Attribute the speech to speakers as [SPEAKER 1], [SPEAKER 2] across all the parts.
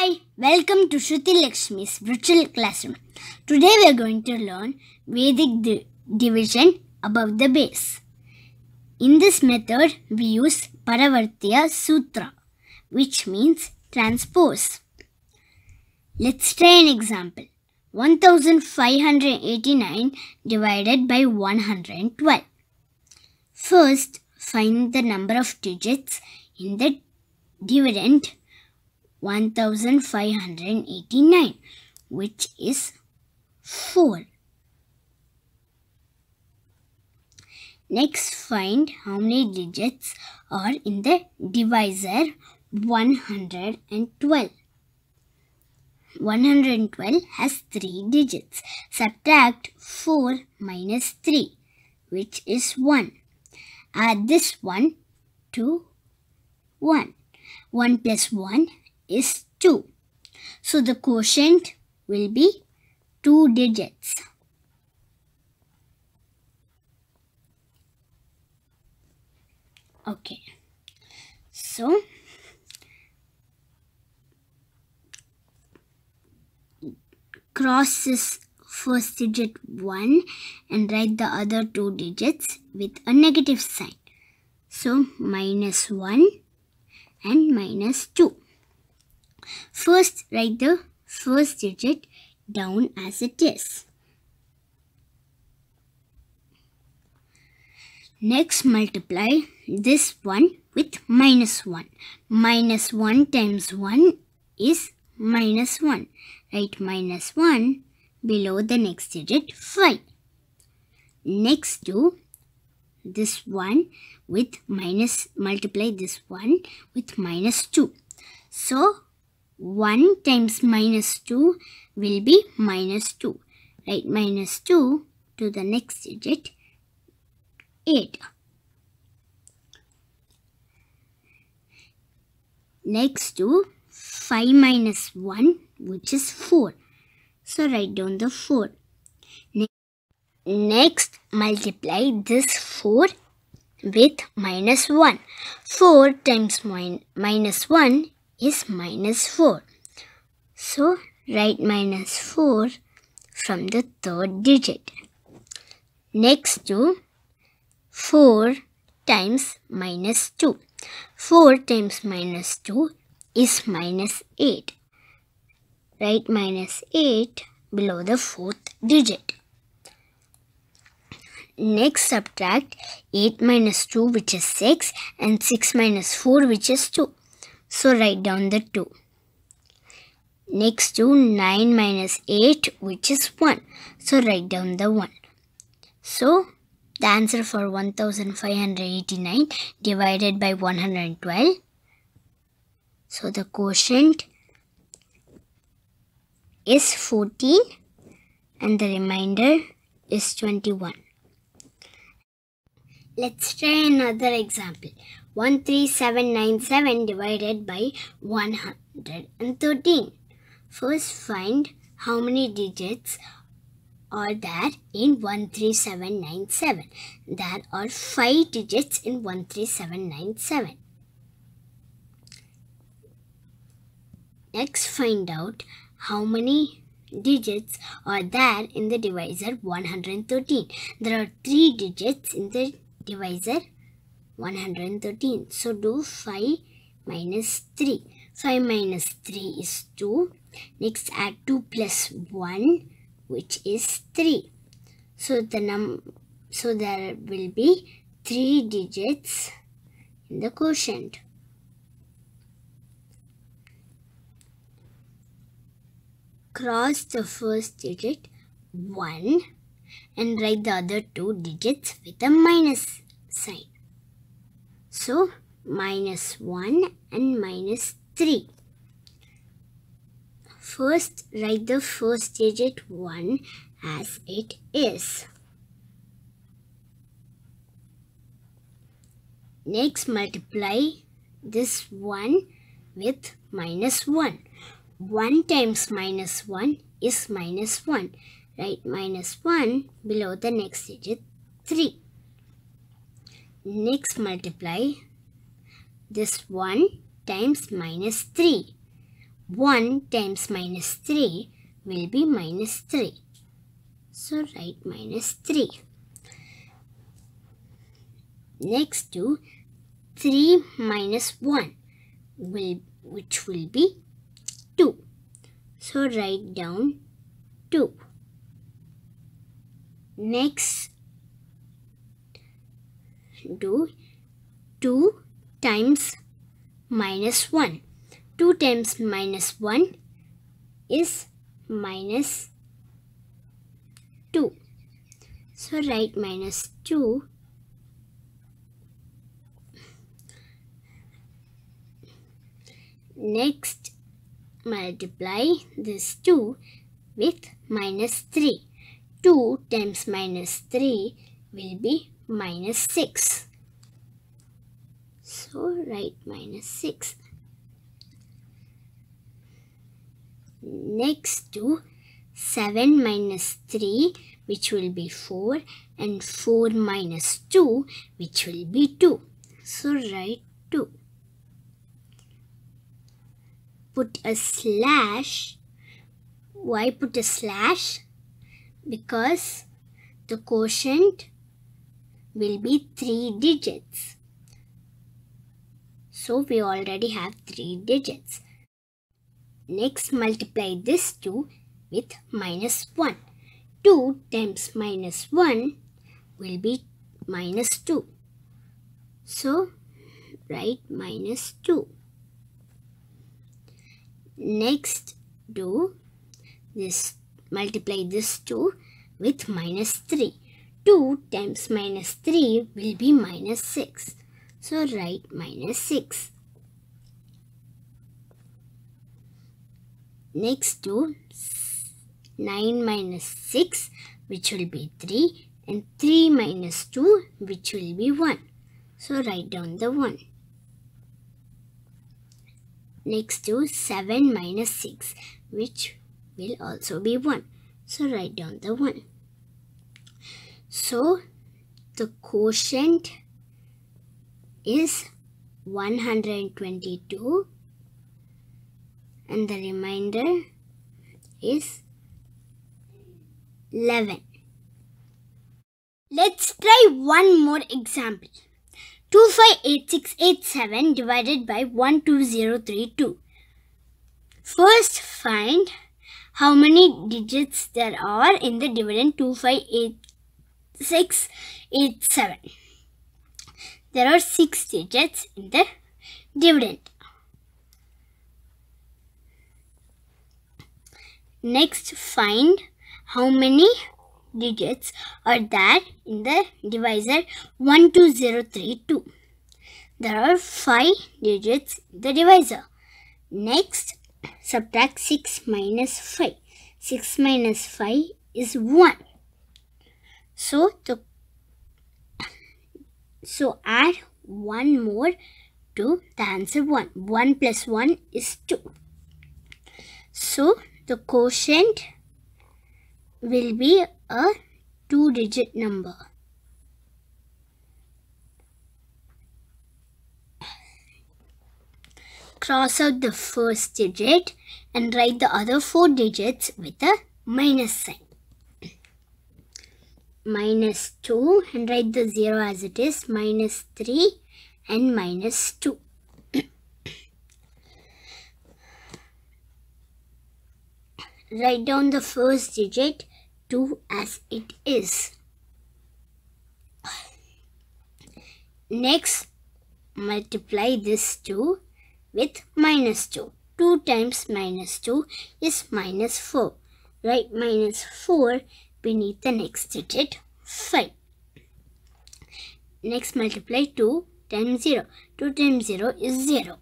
[SPEAKER 1] Hi, welcome to Sruthi Lakshmi's virtual classroom. Today we are going to learn Vedic di- division above the base. In this method, we use Paravartya Sutra, which means transpose. Let's try an example. 1589 divided by 112. First, find the number of digits in the dividend 1589 which is 4 next find how many digits are in the divisor. 112 112 has 3 digits. Subtract 4 minus 3 which is 1 add this one to 1 1 plus 1 is 2. So the quotient will be 2 digits. Okay. So cross this first digit 1 and write the other two digits with a negative sign. So minus 1 and minus 2. First, write the first digit down as it is. Next, multiply this one with minus 1. Minus 1 times 1 is minus 1. Write minus 1 below the next digit 5. Next, do this one with minus, multiply this one with minus 2. So, 1 times minus 2 will be minus 2. Write minus 2 to the next digit 8. Next to 5 minus 1 which is 4. So write down the 4. Next multiply this 4 with minus 1. 4 times min minus 1 is minus 4. So write minus 4 from the third digit. Next to 4 times minus 2. 4 times minus 2 is minus 8. Write minus 8 below the fourth digit. Next subtract 8 minus 2 which is 6 and 6 minus 4 which is 2. So write down the 2. Next to 9 minus 8 which is 1. So write down the 1. So the answer for 1589 divided by 112. So the quotient is 14 and the remainder is 21. Let's try another example. 13797 divided by 113. First find how many digits are there in 13797. There are 5 digits in 13797. Next find out how many digits are there in the divisor 113. There are 3 digits in the divisor 113. So do 5 minus 3. 5 minus 3 is 2. Next add 2 plus 1 which is 3. So the num so there will be 3 digits in the quotient. Cross the first digit 1 and write the other two digits with a minus sign. So, minus 1 and minus 3. First, write the first digit 1 as it is. Next, multiply this 1 with minus 1. 1 times minus 1 is minus 1 write minus 1 below the next digit 3. Next multiply this 1 times minus 3. 1 times minus 3 will be minus 3. So write minus 3. Next to 3 minus 1 will which will be 2. So write down 2. Next do 2 times minus 1. 2 times minus 1 is minus 2. So write minus 2 Next multiply this 2 with minus 3. 2 times minus 3 will be minus 6. So write minus 6. Next to 7 minus 3 which will be 4 and 4 minus 2 which will be 2. So write 2. Put a slash. Why put a slash? Because the quotient will be 3 digits. So we already have 3 digits. Next multiply this 2 with minus 1. 2 times minus 1 will be minus 2. So write minus 2. Next do this multiply this 2 with minus 3. 2 times minus 3 will be minus 6. So write minus 6. Next to 9 minus 6 which will be 3 and 3 minus 2 which will be 1. So write down the 1. Next to 7 minus 6 which will also be 1. So write down the 1. So the quotient is 122 and the remainder is 11. Let's try one more example. 258687 divided by 12032. First find how many digits there are in the dividend 258687. There are 6 digits in the dividend. Next find how many digits are there in the divisor 12032. There are 5 digits in the divisor. Next, subtract 6 minus 5. 6 minus 5 is 1. So, the, so add 1 more to the answer 1. 1 plus 1 is 2. So, the quotient will be a two digit number. Cross out the first digit and write the other four digits with a minus sign. Minus 2 and write the 0 as it is, minus 3 and minus 2. write down the first digit 2 as it is. Next, multiply this 2 with minus 2. 2 times minus 2 is minus 4. Write minus 4 beneath the next digit 5. Next, multiply 2 times 0. 2 times 0 is 0.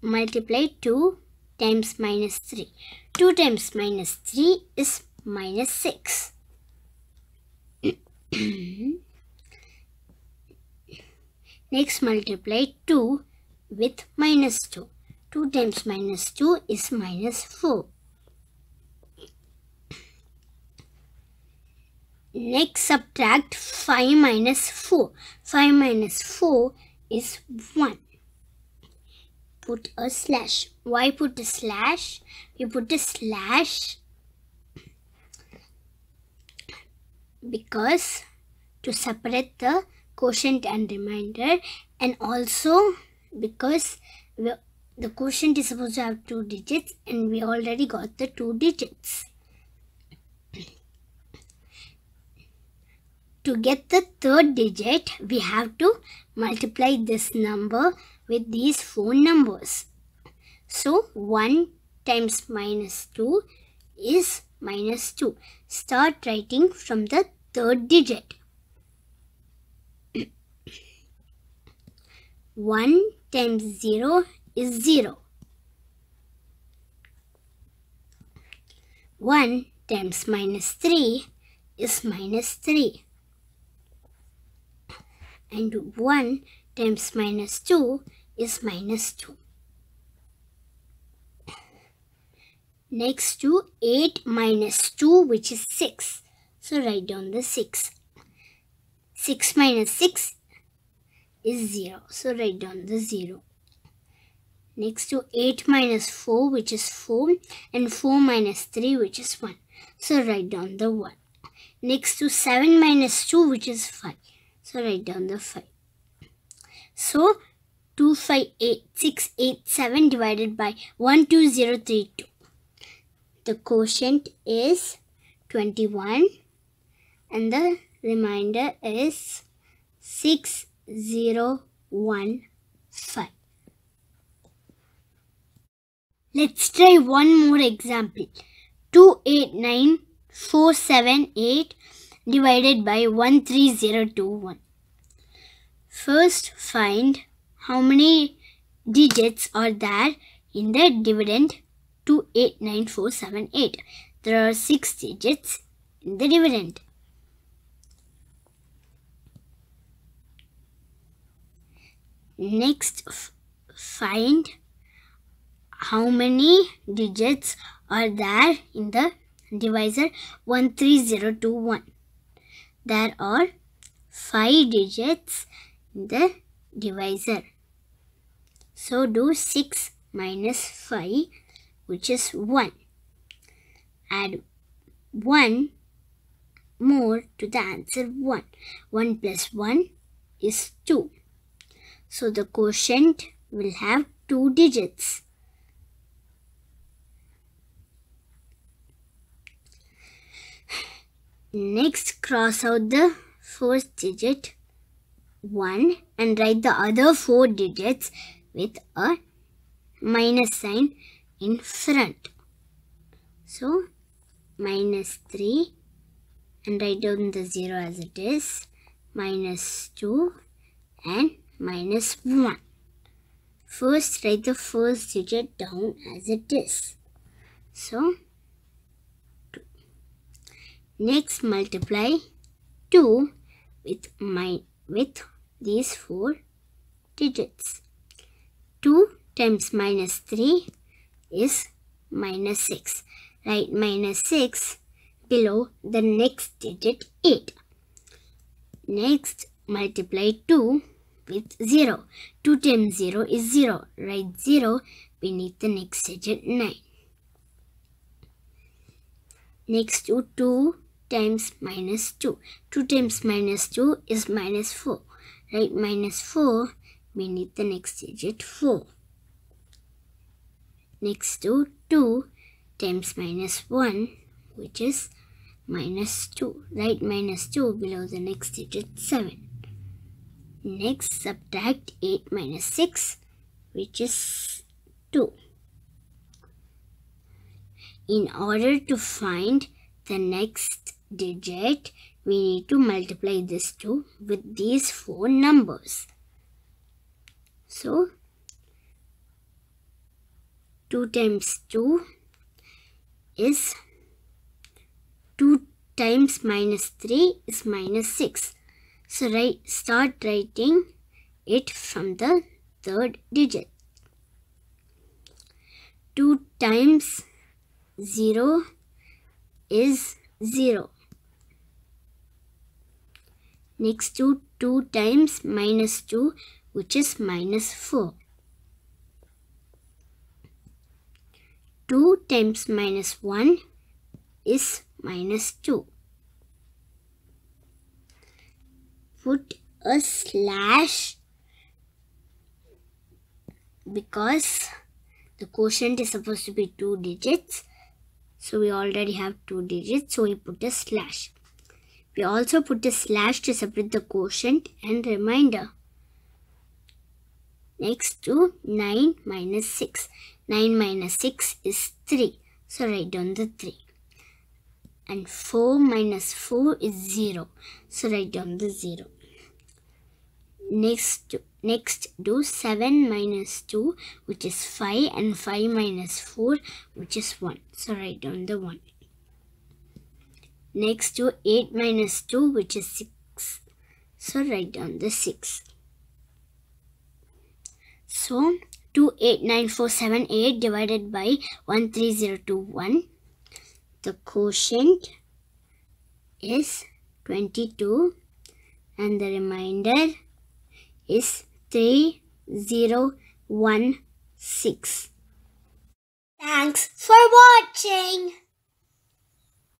[SPEAKER 1] Multiply 2 times minus 3. 2 times minus 3 is minus 6. Next multiply 2 with minus 2. 2 times minus 2 is minus 4. Next subtract 5 minus 4. 5 minus 4 is 1. put a slash. Why put a slash? We put a slash because to separate the quotient and remainder and also because the quotient is supposed to have two digits and we already got the two digits. To get the third digit, we have to multiply this number with these four numbers. So 1 times minus 2 is minus 2. Start writing from the third digit. 1 times 0 is 0. 1 times minus 3 is minus 3. And 1 times minus 2 is minus 2. Next to 8 minus 2 which is 6. So write down the 6. 6 minus 6 is 0. So write down the 0. Next to 8 minus 4 which is 4 and 4 minus 3 which is 1. So write down the 1. Next to 7 minus 2 which is 5. So write down the 5. So 2, 5, 8, 6, 8, 7 divided by 1, 2, 0, 3, 2. The quotient is 21 and the remainder is 6, 0, 1, 5. Let's try one more example. 289478 divided by 13021. First find how many digits are there in the dividend 289478. There are 6 digits in the dividend. Next find how many digits are there in the divisor 13021. There are 5 digits in the divisor. So do 6 minus 5 which is 1. Add 1 more to the answer 1. 1 plus 1 is 2. So the quotient will have 2 digits. Next, cross out the first digit 1 and write the other 4 digits with a minus sign in front. So, minus 3 and write down the 0 as it is, minus 2 and minus 1. First, write the first digit down as it is. So, Next multiply 2 with my with these four digits. 2 times minus 3 is minus 6. Write minus 6 below the next digit 8. Next multiply 2 with 0. 2 times 0 is 0. Write 0 beneath the next digit 9. Next to 2 times minus 2. 2 times minus 2 is minus 4. Write minus 4 beneath the next digit 4. Next to 2 times minus 1 which is minus 2. Write minus 2 below the next digit 7. Next subtract 8 minus 6 which is 2. In order to find the next digit, we need to multiply this 2 with these four numbers. So, 2 times 2 is 2 times minus 3 is minus 6. So, write, start writing it from the third digit. 2 times 0 is 0 next to 2 times minus 2 which is minus 4. 2 times minus 1 is minus 2. Put a slash because the quotient is supposed to be two digits. So we already have two digits. So we put a slash. We also put a slash to separate the quotient and remainder. Next to 9 minus 6. 9 minus 6 is 3. So write down the 3. And 4 minus 4 is 0. So write down the 0. Next, to next do 7 minus 2 which is 5 and 5 minus 4 which is 1. So write down the 1. Next to 8 minus 2 which is 6. So write down the 6. So 289478 divided by 13021. The quotient is 22 and the remainder is 3016.
[SPEAKER 2] Thanks for watching.